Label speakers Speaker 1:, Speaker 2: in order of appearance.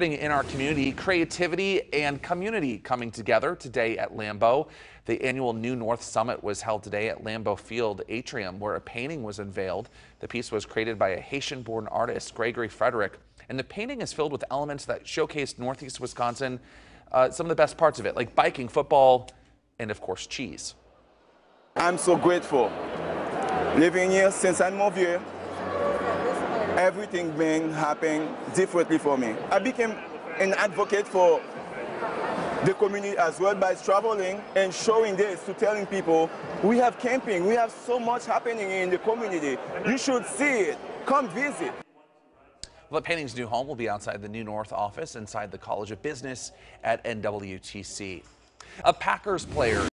Speaker 1: In our community, creativity and community coming together today at Lambeau. The annual New North Summit was held today at Lambeau Field Atrium, where a painting was unveiled. The piece was created by a Haitian-born artist, Gregory Frederick, and the painting is filled with elements that showcase Northeast Wisconsin, uh, some of the best parts of it, like biking, football, and of course, cheese.
Speaker 2: I'm so grateful. Living here since I'm moved here, everything being happening differently for me. I became an advocate for the community as well by traveling and showing this to telling people we have camping, we have so much happening in the community. You should see it. Come visit.
Speaker 1: Well, the painting's new home will be outside the New North office inside the College of Business at NWTC. A Packers player